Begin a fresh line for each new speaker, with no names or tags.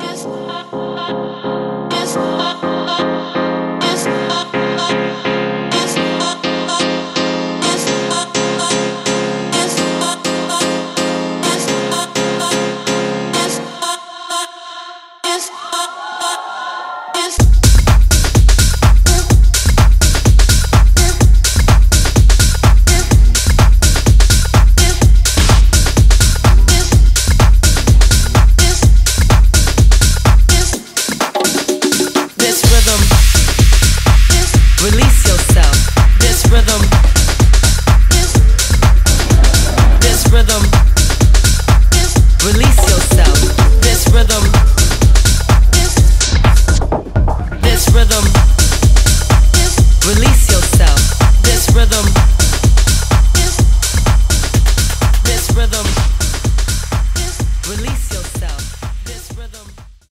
Yes. Release yourself. This rhythm. This rhythm. Release yourself. This rhythm.